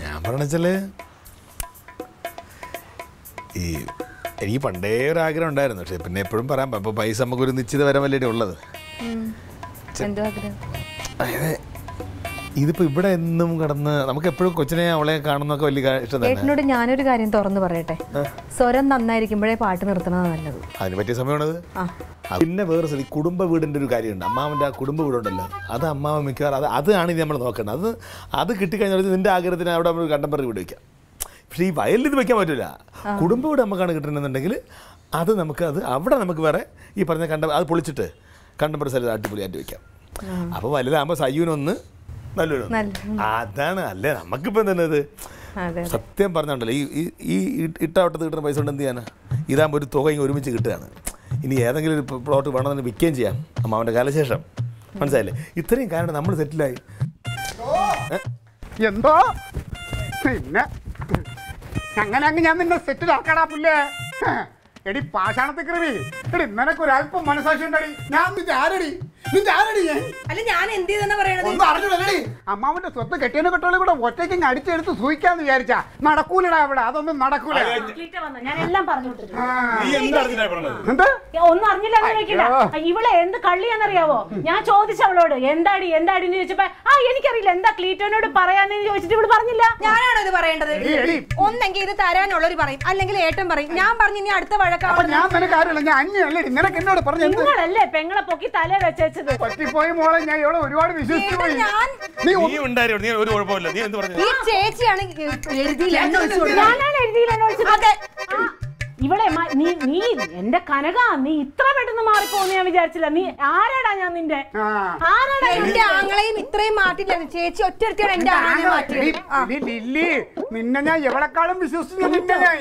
ഞാൻ പറഞ്ഞാൽ ഈ എനിക്ക് പണ്ടേ ഒരു ആഗ്രഹം ഉണ്ടായിരുന്നു. പക്ഷെ പിന്നെ എപ്പോഴും പറയാൻ പൈസ പൈസ നമുക്കൊരു നിശ്ചിത വരമല്ലേ ഉള്ളത്. എന്തോ ആഗ്രഹം? അതായത് ഇതിപ്പോ ഇവിടെ എന്നും കിടന്ന് നമുക്ക് എപ്പോഴും കൊച്ചിനെ അവളെ കാണുന്നൊക്കെ വലിയ ഇഷ്ടം തന്നെ. ഏട്ടനോട് ഞാനൊരു കാര്യം തുറന്നു പറയട്ടെ? സ്വരം നന്നായിരിക്കുമ്പോഴേ പാട്ട് നിർത്തണത് നല്ലത്. അതിന് പറ്റിയ സമയമാണത്. പിന്നെ വേറെ സ്ഥലം കുടുംബ വീടിന്റെ ഒരു കാര്യമുണ്ട്. അമ്മാവന്റെ ആ കുടുംബ വീടുണ്ടല്ലോ അത് അമ്മാവൻ മിക്കവാറും അത് അതാണ് ഇനി നമ്മൾ നോക്കേണ്ടത്. അത് അത് കിട്ടിക്കഴിഞ്ഞാൽ നിന്റെ ആഗ്രഹത്തിന് അവിടെ നമ്മൾ കണ്ടംപററി വീട് വയ്ക്കാം പക്ഷേ ഈ വയലിൽ ഇത് വെക്കാൻ പറ്റില്ല കുടുംബ വീട് നമുക്കാണ് കിട്ടണമെന്നുണ്ടെങ്കിൽ അത് നമുക്ക് അത് അവിടെ നമുക്ക് വേറെ ഈ പറഞ്ഞ കണ്ട അത് പൊളിച്ചിട്ട് കണ്ടംപററി സ്ഥലത്ത് അടിപൊളിയായിട്ട് വെക്കാം. അപ്പോൾ വലുതാകുമ്പോൾ സയ്യൂനൊന്ന് നല്ലൊരു അതാണ് അല്ലേ? നമുക്കിപ്പോൾ അതെ സത്യം പറഞ്ഞുണ്ടല്ലോ ഈ ഈ ഈ ഇ- ഇട്ട വട്ടത്ത് കിട്ടുന്ന പൈസ കൊണ്ട് എന്ത് ചെയ്യാനാ? ഇതാകുമ്പോൾ ഒരു തുക ഇങ്ങനെ ഒരുമിച്ച് കിട്ടുകയാണ്. ഇനി ഏതെങ്കിലും ഒരു പ്ലോട്ട് വേണമെന്ന് വിൽക്കുകയും ചെയ്യാം. അമ്മാവന്റെ കാലശേഷം. മനസ്സിലായില്ലേ? ഇത്രയും കാരണം നമ്മൾ സെറ്റിലായി. എന്തോ? പിന്നെ? അങ്ങനെ അങ്ങ് ഞാൻ നിന്നെ സെറ്റിലാക്കടാ പുല്ലേ. എടി പാഷാണത്തെ കൃവി എടി നിനക്കൊരല്പം മനസാക്ഷി ഉണ്ടടി ഞാൻ നിന്റെ ആരടി? അല്ല ഞാൻ എന്ത് ചെയ്തെന്നാ പറയണത്? അമ്മാവന്റെ സ്വത്ത് കെട്ടിയനെ കെട്ടോളെ കൂടെ ഒറ്റയ്ക്ക് അടിച്ചെടുത്ത് സൂയിക്കാന്ന് വിചാരിച്ചാ. നടക്കൂലടാ അവിടെ അതൊന്നും നടക്കൂല. ക്ലീറ്റ വന്നു. ഞാൻ എല്ലാം പറഞ്ഞു ഒന്നും അറിഞ്ഞില്ല ഇവളെ എന്ത് കള്ളിയാന്നറിയാവോ ഞാൻ ചോദിച്ച അവളോട് എന്താടി എന്താടി? എന്ന് ചോദിച്ചപ്പോ ആ എനിക്കറിയില്ല. എന്താ ക്ലീറ്റോനോട് പറയാന്ന് ചോദിച്ചിട്ട് ഇവൾ പറഞ്ഞില്ല? ഞാനാണോ ഇത് പറയേണ്ടത്. ഒന്നെങ്കിൽ ഇത് തരാനുള്ളവർ പറയും. അല്ലെങ്കിൽ ഏട്ടൻ പറയും. ഞാൻ പറഞ്ഞു ഇനി അടുത്ത വഴക്കാണ് നിങ്ങളല്ലേ പെങ്ങളെ പൊക്കി തലേ വെച്ചത് പറ്റിപ്പോയി മോളെ ഞാൻ ഇവിടെ ഒരുപാട് വിശ്വസിച്ചു പോയി. നീ നീ ഉണ്ടായിരുന്നു? നീ ഒരു കുഴപ്പമില്ല നീ എന്ത് പറഞ്ഞു ഈ ചേച്ചിയാണ് എഴുതിയില്ല. അതെ. മ- നീ നീ എന്റെ കനക നീ ഇത്ര പെട്ടെന്ന് മാറിപ്പോന്ന് ഞാൻ വിചാരിച്ചില്ല. നീ ആരാടാ ഞാൻ നിന്റെ. ആരാടാ എന്റെ ആങ്ങളെയും ഇത്രയും മാറ്റില്ല ചേച്ചി ഒറ്റ എന്റെ ആങ്ങളെ മാറ്റിയത്. നിന്നെ ഞാൻ എവളെക്കാളും വിശ്വസിച്ചു നിന്നെ ഞാൻ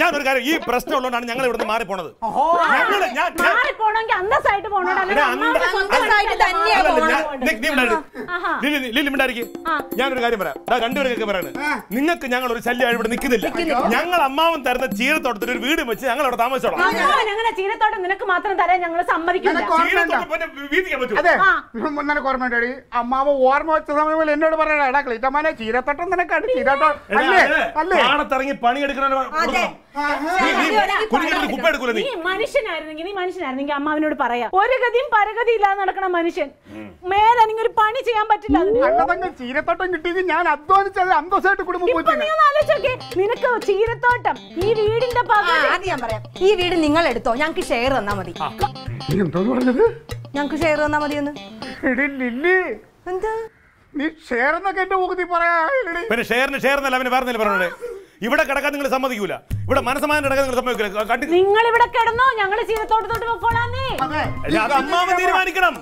ഞാനൊരു കാര്യം ഈ പ്രശ്നം ഉള്ളതുകൊണ്ടാണ് ഞങ്ങൾ ഇവിടുന്ന് മാറിപ്പോണത്. മാറിപ്പോണെങ്കിൽ അന്തസ്സായിട്ട്. ഞാനൊരു കാര്യം പറയാം. രണ്ടുപേരും രണ്ടുപേരൊക്കെ പറയാണ്. നിങ്ങൾക്ക് ഞങ്ങൾ ഒരു ശല്യം ഇവിടെ നിൽക്കുന്നില്ല. ഞങ്ങൾ അമ്മാവൻ തരുന്ന ചീരത്തോട്ടത്തിൽ ഒരു വീട് വെച്ച് ഞങ്ങൾ അവിടെ താമസിച്ചോളാം ചീരത്തോട്ടം നിനക്ക് മാത്രം തരാൻ ഞങ്ങൾ സമ്മതിക്കില്ല നിനക്ക് ഓർമ്മയുണ്ടടി അമ്മാവ് ഓർമ്മ വെച്ച സമയം എന്നോട് പറയണ എടാ ക്ലീറ്റമാനെ ചീരത്തോട്ടം നിനക്കാണ് ചീരത്തോട്ടം അല്ലേ? അല്ലേ? പണിയെടുക്കണ നീ മനുഷ്യനായിരുന്നെങ്കിൽ നീ മനുഷ്യനായിരുന്നെങ്കിൽ അമ്മാവിനോട് പറയാ. ഒരു ഗതിയും പരഗതി ഇല്ലാതെ നടക്കണ മനുഷ്യൻ. മേലാണെങ്കിൽ ഒരു പണി ചെയ്യാൻ പറ്റില്ല അല്ലതങ്ങ് ചീരത്തോട്ടം കിട്ടിയെങ്കിൽ ഞാൻ അധ്വാനിച്ചത് അന്തസ്സായിട്ട് കുടുംബം. നിനക്ക് ചീരത്തോട്ടം ഈ വീടിന്റെ ആ, ഞാൻ പറയാം. ഈ വീട് നിങ്ങൾ എടുത്തോ? ഞങ്ങക്ക് ഷെയർ തന്നാ മതി. ഞങ്ങക്ക് ഷെയർ തന്നാ മതി എന്ന്. എടി ലില്ലി. എന്താ? നീ ഷെയർ എന്നൊക്കെ എന്റെ മുഖത്തിൽ പറയാ. പിന്നെ ഷെയറിന് ഷെയർ എന്നല്ല അവന് പറഞ്ഞില്ല പറഞ്ഞോടെ? ഇവിടെ കിടക്കാൻ നിങ്ങൾ സമ്മതിക്കൂല. ഇവിടെ മനസ്സമാനം കിടക്കാൻ നിങ്ങൾ സമ്മതിക്കില്ല നിങ്ങൾ ഇവിടെ കിടന്നോ? ഞങ്ങൾ ചീരത്തോട്ടത്തോട്ട് അതെ. അമ്മാവൻ തീരുമാനിക്കണം.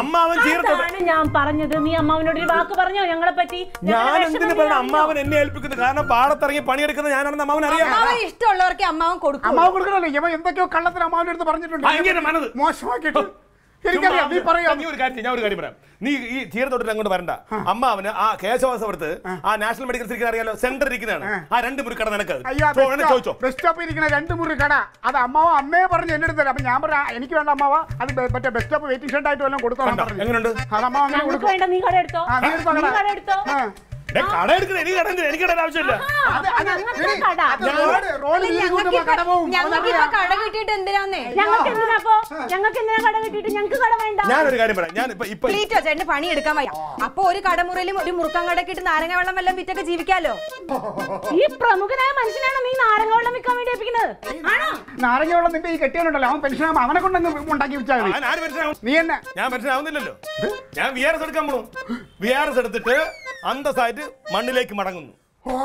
അമ്മാവൻ ചീരത്തോട്ടം ഞാൻ പറഞ്ഞത്. നീ അമ്മാവനോട് ഒരു വാക്ക് പറഞ്ഞോ? ഞങ്ങളെ പറ്റി ഞാൻ എന്തിനു പറഞ്ഞു അമ്മാവൻ എന്നെ ഏൽപ്പിക്കുന്നത് കാരണം പാടത്തിറങ്ങി പണിയെടുക്കുന്നത് ഞാനാണെന്ന് അമ്മാവൻ അറിയാം ഇഷ്ടമുള്ളവർക്ക് അമ്മാവൻ കൊടുക്കും അമ്മാവൻ കൊടുക്കണല്ലോ എന്തൊക്കെയോ കള്ളത്തിന് അമ്മാവൻ എടുത്ത് പറഞ്ഞിട്ടുണ്ട് ഭയങ്കര മനത് മോശമാക്കിയിട്ട് എനിക്കറിയാം നീ പറയാ. നീ ഒരു കാര്യം ഞാൻ ഒരു കാര്യം പറയാം. നീ ഈ ചീരത്തോട്ടിൽ അങ്ങോട്ട് വരണ്ട. അമ്മാവന് ആ കേശവാസപുരത്ത് ആ. നാഷണൽ മെഡിക്കൽ സിറ്റിക്ക് അറിയാലോ സെന്റർ ഇരിക്കുന്നതാണ്. ആ. രണ്ട് മുറിക്കട നിനക്ക്. അയ്യാ ചോ- വേണേ ചോദിച്ചോ. ബസ് സ്റ്റോപ്പിൽ ഇരിക്കുന്ന രണ്ട് മുറി കട. അത് അമ്മാവ അമ്മയെ പറഞ്ഞ് എന്നെ അടുത്ത് അപ്പൊ ഞാൻ പറയാം എനിക്ക് വേണ്ട അമ്മാവ. അത് മറ്റേ ബസ് സ്റ്റോപ്പ് വെയിറ്റിംഗ് ഷെഡ് ആയിട്ട് വല്ലതും കൊടുത്തോ എങ്ങനെയുണ്ട്? അത് അമ്മാവ അങ്ങനെ കൊടുക്കും. കട എടുക്കണേ എനിക്ക് കട എനിക്ക് കട ആവശ്യമില്ല. കട. ഞങ്ങൾക്ക് കിട്ടിയിട്ട് എന്തിനാന്നേ? ഞങ്ങൾക്ക് എന്തിനാ അപ്പൊ? ഞങ്ങൾക്ക് എന്തിനാ കട കിട്ടിയിട്ട് ഞങ്ങൾക്ക് കട വേണ്ട? ഞാനൊരു കാര്യം പറയാം. ഞാൻ ഇപ്പൊ ചേട്ടന് പണി എടുക്കാൻ വയ്യ. അപ്പൊ ഒരു കടമുറയിലും ഒരു മുറുക്കം കടക്കിട്ട് നാരങ്ങ വെള്ളം വല്ലതും വിറ്റൊക്കെ ജീവിക്കാലോ? ഈ പ്രമുഖനായ മനുഷ്യനാണ് നീ നാരങ്ങ വെള്ളം വിൽക്കാൻ വേണ്ടി ഏൽപ്പിക്കുന്നത്? ആണോ? നാരങ്ങ വെള്ളം നിന്റെ ഈ കെട്ടിയവനുണ്ടല്ലോ. അവൻ പെൻഷൻ ആകുമ്പോൾ അവനെ കൊണ്ടങ്ങ് ഉണ്ടാക്കി വെച്ചാൽ മതി. നീ എന്നെ ഞാൻ പെൻഷൻ ആവുന്നില്ലല്ലോ ഞാൻ വി ആർ എസ് എടുക്കാൻ പോണു. വി ആർ എസ് എടുത്തിട്ട് അന്തസ്സായിട്ട് മണ്ണിലേക്ക് മടങ്ങുന്നു.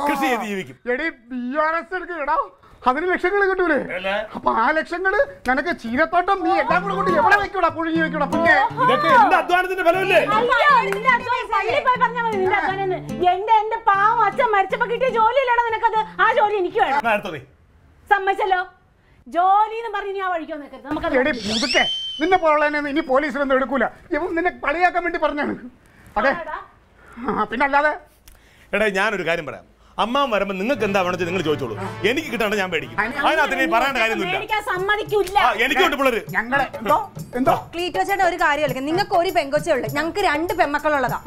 കൃഷി ചെയ്ത് ജീവിക്കും. എടി ബി ആർ എസ് എടുക്കടാ അതിന് ലക്ഷങ്ങൾ കിട്ടൂലേ? അപ്പൊ ആ ലക്ഷങ്ങൾ നിനക്ക് ചീരത്തോട്ടം നീ എല്ലാം കൂടെ കൊണ്ട് എവിടെ വെക്കൂടാ? പുഴുങ്ങി വെക്കൂടാ പിന്നെ ഇതൊക്കെ എന്റെ അധ്വാനത്തിന്റെ ഫലമല്ലേ. എന്റെ എന്റെ പാവം അച്ഛൻ മരിച്ചപ്പോ കിട്ടിയ ജോലിയില്ലടാ നിനക്കത്? ആ ജോലി എനിക്ക് വേണം. സമ്മതിച്ചല്ലോ? ജോലി എന്ന് പറഞ്ഞ് വഴിക്കോ നിൽക്കരുത്. നിന്നെ പോലുള്ളതിനെ ഇനി പോലീസിലൊന്നും എടുക്കൂല. ഇവൻ നിന്നെ പളിയാക്കാൻ വേണ്ടി പറഞ്ഞാണ്. അതെ. പിന്നെ അല്ലാതെ എടാ ഞാനൊരു കാര്യം പറയാം. അമ്മാവൻ വരുമ്പോ നിങ്ങൾക്ക് എന്താ വേണമെന്ന് നിങ്ങൾ ചോദിച്ചോളൂ എനിക്ക് കിട്ടണ്ട ഞാൻ പേടിക്കും അതിനകത്ത് ഇനി പറയേണ്ട കാര്യമൊന്നുമില്ല എനിക്കുണ്ട് പിള്ളേര് ഞങ്ങളെ എന്തോ എന്തോ ക്ലീറ്റോ ഒരു കാര്യം നിങ്ങൾക്ക് ഒരു പെങ്കൊച്ചേ ഉള്ളൂ ഞങ്ങൾക്ക് രണ്ട് പെമ്മക്കളുള്ളതാ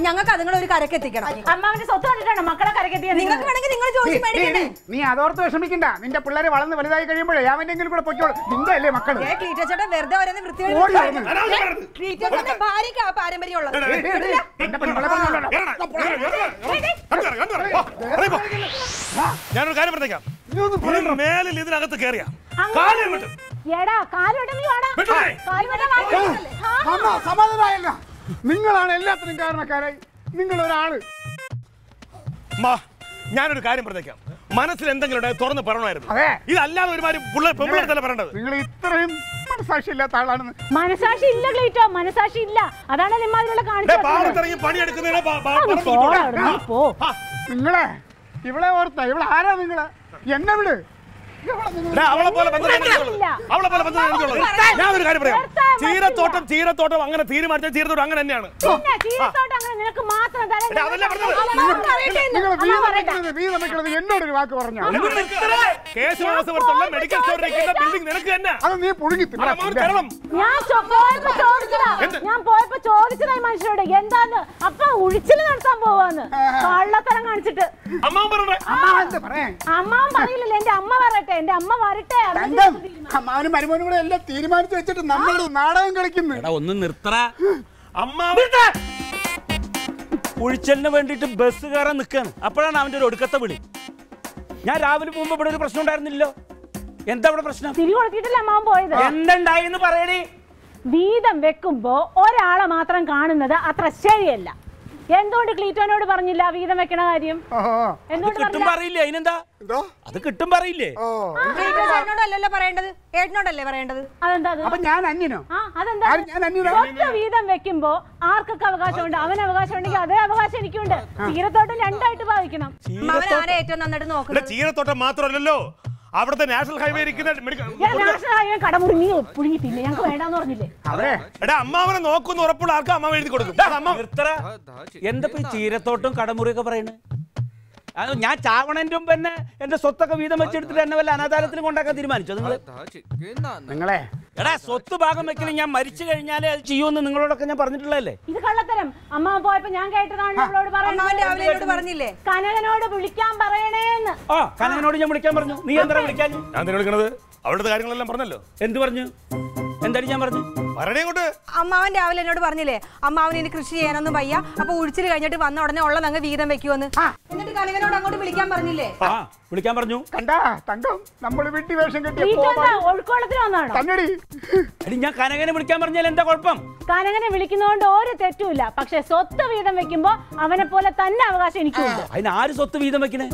ഞങ്ങൾക്ക് അതുങ്ങൾ ഒരു കരക്ക് എത്തിക്കണം അമ്മാവന്റെ സ്വത്ത് കണ്ടിട്ടാണ് മക്കളെ കരക്കെത്തിയ നിങ്ങൾക്ക് വേണമെങ്കിൽ നിങ്ങൾ ചോദിച്ചു നീ- നീ- അതോർത്ത് വിഷമിക്കണ്ട നിന്റെ പിള്ളേരെ വളർന്ന് വലുതായി കഴിയുമ്പോഴേ അവന്റെങ്കിലും കൂടെ പൊയ്ക്കോളൂ നിന്റെ അല്ലേ മക്കൾ ഏ വെറുതെ വരുന്ന വൃത്തിയോട് ചേട്ടന്റെ ആ പാരമ്പര്യം ഉള്ളത് ഞാനൊരു കാര്യം പറഞ്ഞേക്കാം. മേലിൽ ഇതിനകത്ത് കയറിയ സമാധാനമായല്ല നിങ്ങളാണ് എല്ലാത്തിനും കാരണക്കാരായി. നിങ്ങൾ ഒരാൾ ഞാനൊരു കാര്യം പറഞ്ഞേക്കാം. മനസ്സിൽ എന്തെങ്കിലും തുറന്ന് പറയണമായിരുന്നു. ഇതല്ലാതെ ഒരുമാതിരി പിള്ളേർ പെമ്പിളത്തല്ല പറയേണ്ടത്? നിങ്ങൾ ഇത്രയും മനസാക്ഷി ഇല്ലാത്ത ആളാണെന്ന്. മനസാക്ഷി ഇല്ല ക്ലീറ്റോ മനസാക്ഷി ഇല്ല. അതാണ് നിമ്മാതിരിയുള്ള ഡേ, കാണിച്ചത്. പണിയെടുക്കുന്നതിനെ നിങ്ങളെ? ഇവളെ ഓർത്ത? ഇവളെ ആരാ നിങ്ങളെ? എന്നെ വിട്. അവളെ പോലെ അവളെ പോലെ ഞാൻ ഒരു കാര്യം പറയാം. ചീരത്തോട്ടം ചീരത്തോട്ടം അങ്ങനെ തീരുമാനിച്ച ചീരത്തോട്ടം അങ്ങനെ തന്നെയാണ്. എന്നോടൊരു വാക്ക് പറഞ്ഞു. കേശവാസവർത്തുള്ള മെഡിക്കൽ സ്റ്റോർ ഇരിക്കുന്ന ബിൽഡിംഗ് നിനക്ക് തന്നെ. അത് നീ പുഴുങ്ങി ഞാൻ പോയപ്പോ ചോദിച്ചതായി മനുഷ്യരോട് എന്താന്ന്? അപ്പൊ ഉഴിച്ചിൽ നടത്താൻ പോവാന്ന്. കള്ളത്തരം കാണിച്ചിട്ട്. അമ്മാവൻ പറയാൻ? അമ്മാവൻ പറയില്ലല്ലോ. എന്റെ അമ്മ പറയട്ടെ. എന്റെ അമ്മ വരട്ടെ തങ്കം. അമ്മാവനും മരുമോനും കൂടെ എല്ലാം തീരുമാനിച്ചു വെച്ചിട്ട് നമ്മൾ നാടകം കളിക്കുന്നു. എടാ ഒന്ന് നിർത്തറ അമ്മ ഉഴിച്ചലിന് വേണ്ടിയിട്ട് ബസ് കയറാൻ നിൽക്കാണ് അപ്പോഴാണ് അവന്റെ ഒരു ഒടുക്കത്തെ വിളി. ഞാൻ രാവിലെ പോകുമ്പോ ഇവിടെ ഒരു പ്രശ്നം ഉണ്ടായിരുന്നില്ലോ എന്താ ഇവിടെ പ്രശ്നം? തിരി കൊളുത്തിയിട്ടല്ലേ അമ്മാവൻ പോയത്? എന്തുണ്ടായി എന്ന് പറയടി. വീതം വെക്കുമ്പോ ഒരാളെ മാത്രം കാണുന്നത് അത്ര ശരിയല്ല. എന്തുകൊണ്ട് ക്ലീറ്റോനോട് പറഞ്ഞില്ല വീതം വെക്കണ കാര്യം? എന്തുകൊണ്ട് കിട്ടും പറയില്ലേ അതിനെന്താ? അത് കിട്ടും പറയില്ലേ പറയേണ്ടത്? ഏട്ടനോടല്ലേ പറയേണ്ടത്? അതെന്താ? അപ്പൊ ഞാൻ അന്യനോ? അതെന്താ? ഒറ്റ വീതം വെക്കുമ്പോ ആർക്കൊക്കെ അവകാശമുണ്ട്? അവൻ അവകാശം ഉണ്ടെങ്കിൽ അതേ അവകാശം എനിക്കുണ്ട്. ചീരത്തോട്ടം രണ്ടായിട്ട് ഭാവിക്കണം ചീരത്തോട്ടം മാത്രമല്ലല്ലോ. അവിടുത്തെ നാഷണൽ ഹൈവേ ഇരിക്കുന്ന മെഡിക്കൽ ഞാൻ നാഷണൽ ഹൈവേ കടമുറി നീ പുഴുങ്ങി തിന്നെ ഞങ്ങൾക്ക് വേണ്ടാന്ന് പറഞ്ഞില്ലേ? എടാ അമ്മാവനെ നോക്കുന്ന ഉറപ്പുള്ള ആൾക്ക് അമ്മാവൻ എഴുതി കൊടുക്കും. എന്തപ്പോ അമ്മ ചീരത്തോട്ടും കടമുറിയൊക്കെ പറയണേ ഞാൻ ചാവണന്റെ മുമ്പ് തന്നെ എന്റെ സ്വത്തൊക്കെ വീതം വെച്ചെടുത്തിട്ട് എന്നെ വല്ല അനാഥാലത്തിന് കൊണ്ടാക്കാൻ തീരുമാനിച്ചോ നിങ്ങൾ നിങ്ങളെ എടാ സ്വത്ത് ഭാഗം വെക്കലും ഞാൻ മരിച്ചു കഴിഞ്ഞാലേ അത് ചെയ്യുമെന്ന് നിങ്ങളോടൊക്കെ ഞാൻ പറഞ്ഞിട്ടുള്ളതല്ലേ? ഇത് കള്ളത്തരം. അമ്മ പോയപ്പോ ഞാൻ കേട്ടതാണ് പറഞ്ഞില്ലേ? കനകനോട് വിളിക്കാൻ പറയണേന്ന്. ആ കനകനോട് ഞാൻ വിളിക്കാൻ പറഞ്ഞു. നീ എന്താ വിളിക്കാൻ? ഞാൻ തന്നെ വിളിക്കണത്? അവിടുത്തെ കാര്യങ്ങളെല്ലാം പറഞ്ഞല്ലോ. എന്ത് പറഞ്ഞു? എന്താണ് ഞാൻ പറഞ്ഞു? പറയണേ കൊണ്ട് അമ്മാവൻ രാവിലെ എന്നോട് പറഞ്ഞില്ലേ അമ്മാവൻ ഇനി കൃഷി ചെയ്യാനൊന്നും വയ്യ അപ്പൊ ഉഴിച്ചിൽ കഴിഞ്ഞിട്ട് വന്ന ഉടനെ ഉള്ളത് അങ്ങ് വീതം വെക്കുമെന്ന് എന്നിട്ട് കനകനോട് അങ്ങോട്ട് വിളിക്കാൻ പറഞ്ഞില്ലേ? ആ വിളിക്കാൻ പറഞ്ഞു. കണ്ടാ തങ്കം നമ്മൾ വീട്ടി വേഷം തന്നടി. എടി ഞാൻ കനകനെ വിളിക്കാൻ പറഞ്ഞാൽ എന്താ കുഴപ്പം? കനകനെ വിളിക്കുന്നതുകൊണ്ട് ഒരു തെറ്റുമില്ല. പക്ഷെ സ്വത്ത് വീതം വെക്കുമ്പോ അവനെ പോലെ തന്നെ അവകാശം എനിക്കുണ്ട്. അതിന് ആര് സ്വത്ത് വീതം വെക്കണേ?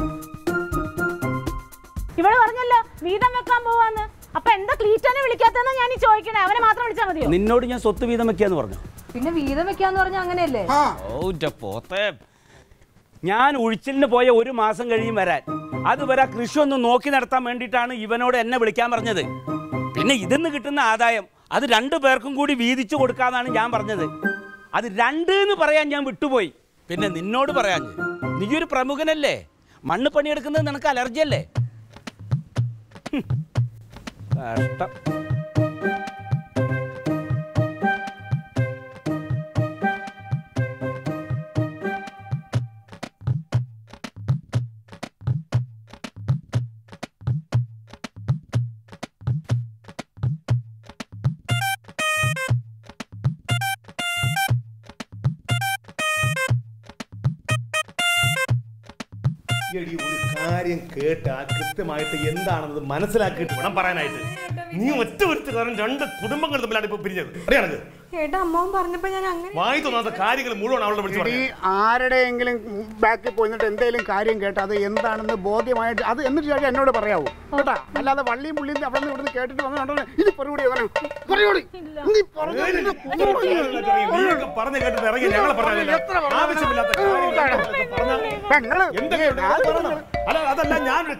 ഇവിടെ പറഞ്ഞല്ലോ വീതം വെക്കാൻ പോവാന്ന്. അപ്പൊ എന്താ ക്ലീറ്റാനെ വിളിക്കാത്തെന്ന് ഞാൻ ഈ ചോദിക്കണേ? അവനെ മാത്രം വിളിച്ചാൽ മതിയോ? നിന്നോട് ഞാൻ സ്വത്ത് വീതം വെക്കാന്ന് പറഞ്ഞു. പിന്നെ വീതം വെക്കാന്ന് പറഞ്ഞ അങ്ങനെയല്ലേ? ആ. ഓ ന്റെ പോത്തെ. ഞാൻ ഉഴിച്ചിലിന് പോയ ഒരു മാസം കഴിയും വരാൻ. അതുവരെ കൃഷി ഒന്ന് നോക്കി നടത്താൻ വേണ്ടിയിട്ടാണ് ഇവനോട് എന്നെ വിളിക്കാൻ പറഞ്ഞത്. പിന്നെ ഇതിന്ന് കിട്ടുന്ന ആദായം അത് രണ്ടു പേർക്കും കൂടി വീതിച്ചു കൊടുക്കാന്നാണ് ഞാൻ പറഞ്ഞത്. അത് രണ്ട് എന്ന് പറയാൻ ഞാൻ വിട്ടുപോയി. പിന്നെ നിന്നോട് പറയാൻ നീ ഒരു പ്രമുഖനല്ലേ? മണ്ണ് പണിയെടുക്കുന്നത് നിനക്ക് അലർജി അല്ലേ aspetta എടി, ഒരു കാര്യം കേട്ട് ആ കൃത്യമായിട്ട് എന്താണെന്നത് മനസ്സിലാക്കിയിട്ട് വേണം പറയാനായിട്ട്. നീ ഒറ്റ ഒരു കാരണം രണ്ട് കുടുംബങ്ങൾ തമ്മിലാണ് ഇപ്പൊ പിരിഞ്ഞത്. അറിയാണത് ഏട്ടാ അമ്മാവൻ പറഞ്ഞപ്പോ ഞാൻ അങ്ങനെ വായി തോന്നാത്ത കാര്യങ്ങൾ മുഴുവൻ അവളുടെ വിളിച്ചു ഈ പറഞ്ഞു. ആരുടെയെങ്കിലും ബാക്കിൽ പോയിട്ട് എന്തെങ്കിലും കാര്യം കേട്ടോ അത് എന്താണെന്ന് ബോധ്യമായിട്ട് അത് എന്നിട്ട് ചേട്ടൻ എന്നോട് പറയാവൂ. കേട്ടാ? അല്ലാതെ വള്ളിയും പുള്ളിയും അവിടെ നിന്ന് ഇവിടുന്ന് കേട്ടിട്ട് വന്നു ഇത് പറയൂടി പറഞ്ഞു കേട്ടിട്ട് ഇറങ്ങി ആവശ്യമില്ലാത്ത അതല്ല ഞാനൊരു